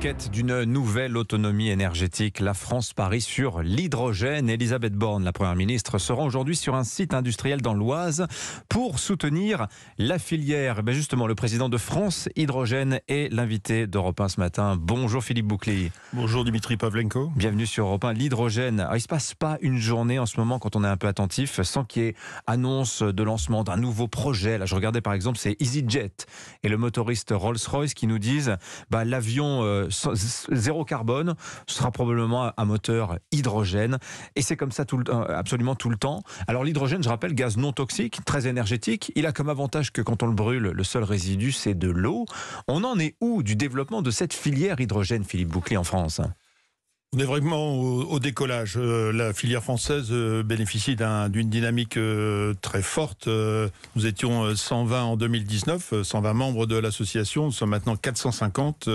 quête d'une nouvelle autonomie énergétique, la France parie sur l'hydrogène. Elisabeth Borne, la Première ministre, sera aujourd'hui sur un site industriel dans l'Oise pour soutenir la filière. Eh justement, le président de France Hydrogène est l'invité d'Europe 1 ce matin. Bonjour Philippe Bouclier. Bonjour Dimitri Pavlenko. Bienvenue sur Europe 1. L'hydrogène, il ne se passe pas une journée en ce moment quand on est un peu attentif sans qu'il y ait annonce de lancement d'un nouveau projet. Là, je regardais par exemple, c'est EasyJet et le motoriste Rolls-Royce qui nous disent bah, l'avion euh, zéro carbone, ce sera probablement un moteur hydrogène. Et c'est comme ça tout le, absolument tout le temps. Alors l'hydrogène, je rappelle, gaz non toxique, très énergétique. Il a comme avantage que quand on le brûle, le seul résidu, c'est de l'eau. On en est où du développement de cette filière hydrogène, Philippe Bouclier, en France? On est vraiment au, décollage. Euh, la filière française euh, bénéficie d'une dynamique euh, très forte. nous étions 120 en 2019, 120 membres de l'association. Nous sommes maintenant 450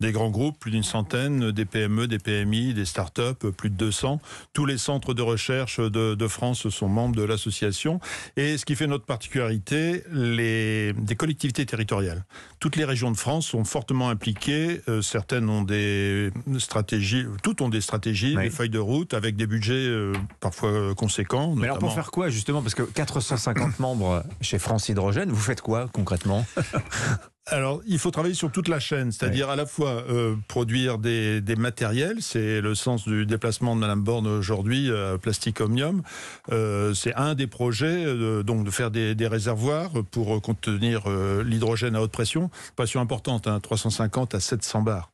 des grands groupes, plus d'une centaine, des PME, des PMI, des start-up, plus de 200. Tous les centres de recherche de, de France sont membres de l'association. Et ce qui fait notre particularité, les des collectivités territoriales. Toutes les régions de France sont fortement impliquées. certaines ont des stratégies toutes ont des stratégies, des feuilles de route avec des budgets euh, parfois euh, conséquents. Mais alors pour faire quoi justement? Parce que 450 membres chez France Hydrogène, vous faites quoi concrètement? Alors, il faut travailler sur toute la chaîne, c'est-à-dire à la fois euh, produire des, matériels, c'est le sens du déplacement de Madame Borne aujourd'hui, euh, Plastic Omnium. Euh, c'est un des projets, donc de faire des, réservoirs pour contenir l'hydrogène à haute pression, pression importante, 350 hein, à 700 bars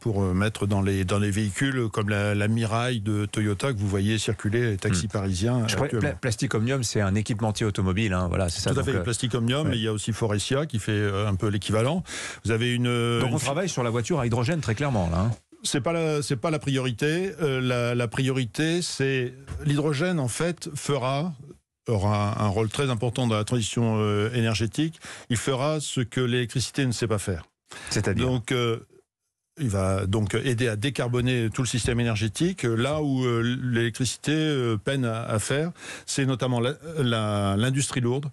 pour mettre dans les, dans les véhicules comme la, la Mirai de Toyota que vous voyez circuler les taxis hmm. parisiens. Je Plastic Omnium, c'est un équipementier automobile, hein, voilà, c'est ça. Tout à fait, Plastic Omnium, mais il y a aussi Forestia qui fait un peu l'équivalent. Vous avez une. Donc on travaille sur la voiture à hydrogène très clairement là. Hein. c'est pas la, c'est pas la priorité. Euh, la, priorité, c'est l'hydrogène en fait fera aura un rôle très important dans la transition euh, énergétique. Il fera ce que l'électricité ne sait pas faire. C'est-à-dire donc. Euh, il va donc aider à décarboner tout le système énergétique. Là où l'électricité peine à, faire, c'est notamment l'industrie lourde.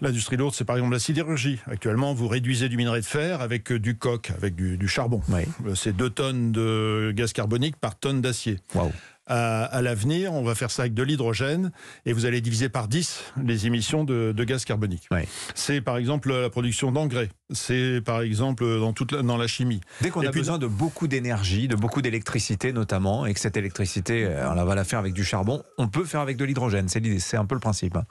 L'industrie lourde, c'est par exemple la sidérurgie. Actuellement, vous réduisez du minerai de fer avec euh, du coq, avec du, charbon. Euh, c'est deux tonnes de gaz carbonique par tonne d'acier. À, l'avenir, on va faire ça avec de l'hydrogène et vous allez diviser par 10 les émissions de, gaz carbonique. C'est par exemple la production d'engrais. C'est par exemple dans, toute la, dans la chimie. Dès qu'on a besoin de beaucoup d'énergie, de beaucoup d'électricité notamment, et que cette électricité, euh, on va la faire avec du charbon, on peut faire avec de l'hydrogène. C'est l'idée, c'est un peu le principe. Hein.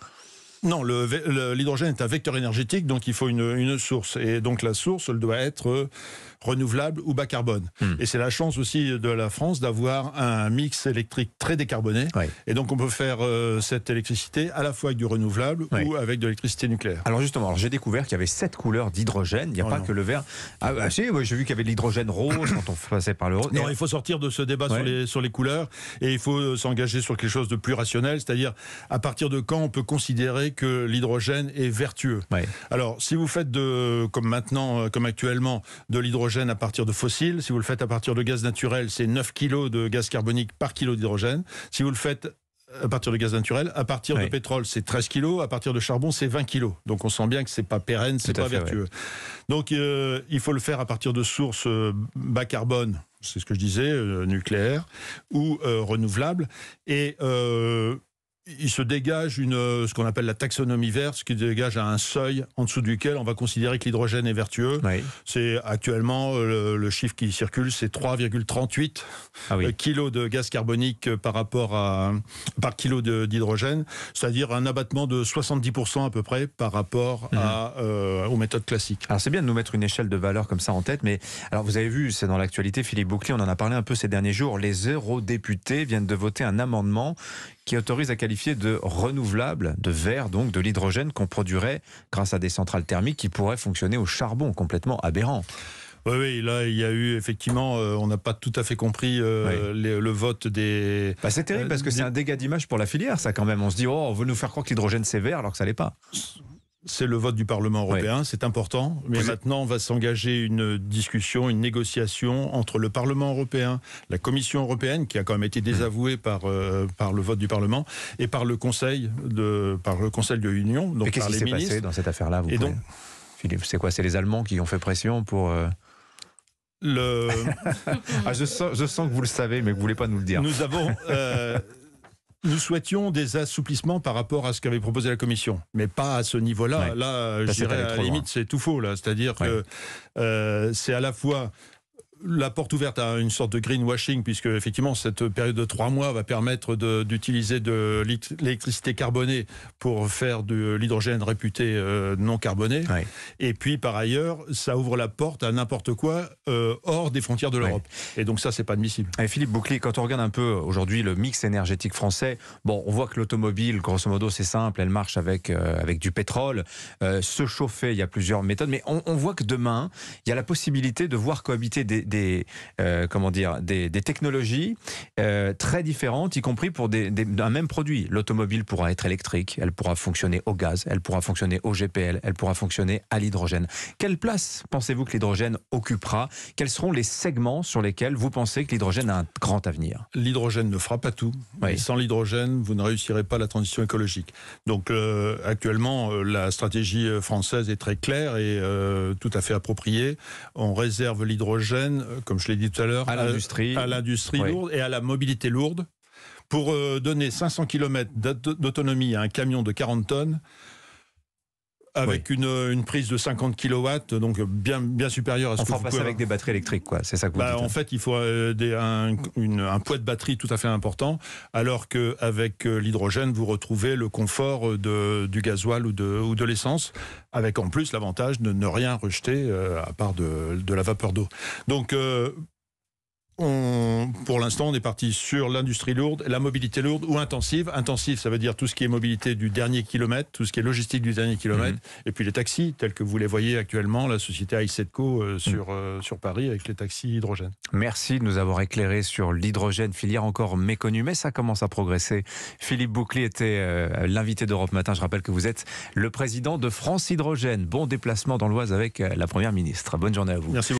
Non, l'hydrogène est un vecteur énergétique, donc il faut une, une, source. Et donc la source, elle doit être renouvelable ou bas carbone. Hmm. Et c'est la chance aussi de la France d'avoir un mix électrique très décarboné. Et donc on peut faire euh, cette électricité à la fois avec du renouvelable ou avec de l'électricité nucléaire. Alors justement, j'ai découvert qu'il y avait sept couleurs d'hydrogène. Il n'y a oh pas que le vert. Ah, ah si, j'ai vu qu'il y avait de l'hydrogène rose quand on passait par le rose. Non, il faut sortir de ce débat sur, les, sur les couleurs et il faut euh, s'engager sur quelque chose de plus rationnel, c'est-à-dire à partir de quand on peut considérer que l'hydrogène est vertueux. Alors, si vous faites de, comme maintenant, euh, comme actuellement, de l'hydrogène à partir de fossiles. Si vous le faites à partir de gaz naturel, c'est 9 kg de gaz carbonique par kilo d'hydrogène. Si vous le faites à partir de gaz naturel, à partir de pétrole, c'est 13 kg, à partir de charbon, c'est 20 kg. Donc on sent bien que c'est pas pérenne, c'est pas vertueux. Donc euh, il faut le faire à partir de sources euh, bas carbone, c'est ce que je disais, euh, nucléaire ou renouvelable. Et il se dégage une, ce qu'on appelle la taxonomie verte, ce qui dégage un seuil en dessous duquel on va considérer que l'hydrogène est vertueux. C'est actuellement euh, le, chiffre qui circule, c'est 3,38 ah euh, kilos de gaz carbonique par rapport à par kilo d'hydrogène, c'est-à-dire un abattement de 70% à peu près par rapport mhm. à, euh, aux méthodes classiques. Alors c'est bien de nous mettre une échelle de valeur comme ça en tête, mais alors vous avez vu, c'est dans l'actualité, Philippe Bouclier, on en a parlé un peu ces derniers jours, les eurodéputés viennent de voter un amendement qui autorise à qualifier de renouvelable, de vert, donc de l'hydrogène qu'on produirait grâce à des centrales thermiques qui pourraient fonctionner au charbon, complètement aberrant. Oui, oui, là, il y a eu effectivement, euh, on n'a pas tout à fait compris euh, le vote des. Bah, c'est terrible parce que c'est un dégât d'image pour la filière, ça quand même. On se dit, oh, on veut nous faire croire que l'hydrogène c'est vert alors que ça l'est pas c'est le vote du Parlement européen, c'est important. Mais maintenant, on va s'engager une discussion, une négociation entre le Parlement européen, la Commission européenne, qui a quand même été désavouée par, euh, par le vote du Parlement, et par le Conseil de, par le Conseil de l'Union. Donc qu'est-ce qui s'est passé dans cette affaire-là Et donc, Philippe, c'est quoi C'est les Allemands qui ont fait pression pour. Euh, le... Ah, je, sens, je, sens, que vous le savez, mais que vous voulez pas nous le dire. Nous avons, euh, nous souhaitions des assouplissements par rapport à ce qu'avait proposé la Commission, mais pas à ce niveau-là. Là, je dirais à la limite, c'est tout faux. Là, c'est-à-dire que euh, c'est à la fois la porte ouverte à une sorte de greenwashing, puisque effectivement cette période de trois mois va permettre d'utiliser de, l'électricité carbonée pour faire de l'hydrogène réputé euh, non carboné. Et puis par ailleurs, ça ouvre la porte à n'importe quoi euh, hors des frontières de l'Europe. Et donc ça, c'est pas admissible. Et Philippe Bouclier, quand on regarde un peu aujourd'hui le mix énergétique français, bon, on voit que l'automobile, grosso modo, c'est simple, elle marche avec euh, avec du pétrole. se chauffer, il y a plusieurs méthodes, mais on, on, voit que demain, il y a la possibilité de voir cohabiter des des, euh, comment dire, des, technologies euh, très différentes, y compris pour des, un même produit. L'automobile pourra être électrique, elle pourra fonctionner au gaz, elle pourra fonctionner au GPL, elle pourra fonctionner à l'hydrogène. Quelle place pensez-vous que l'hydrogène occupera? Quels seront les segments sur lesquels vous pensez que l'hydrogène a un grand avenir? L'hydrogène ne fera pas tout. sans l'hydrogène, vous ne réussirez pas la transition écologique. Donc euh, actuellement, la stratégie française est très claire et tout à fait appropriée. On réserve l'hydrogène euh, comme je l'ai dit tout à l'heure, à l'industrie, à l'industrie lourde et à la mobilité lourde. Pour euh, donner 500 km d'autonomie à un camion de 40 tonnes, avec une, une, prise de 50 kW, donc bien, bien supérieure à ce On que vous passer avec des batteries électriques, quoi. C'est ça que vous bah, dites. En fait, il faut euh, des, un, un, poids de batterie tout à fait important, alors qu'avec l'hydrogène, vous retrouvez le confort de, du gasoil ou de, ou de l'essence, avec en plus l'avantage de ne rien rejeter à part de, de la vapeur d'eau. Donc, euh, on, pour l'instant, on est parti sur l'industrie lourde, la mobilité lourde ou intensive. Intensive, ça veut dire tout ce qui est mobilité du dernier kilomètre, tout ce qui est logistique du dernier kilomètre, mhm. et puis les taxis, tels que vous les voyez actuellement, la société iSetco euh, sur, mhm. euh, sur Paris avec les taxis hydrogène. Merci de nous avoir éclairé sur l'hydrogène, filière encore méconnue, mais ça commence à progresser. Philippe Bouclier était euh, l'invité d'Europe Matin. Je rappelle que vous êtes le président de France Hydrogène. Bon déplacement dans l'Oise avec la Première ministre. Bonne journée à vous. Merci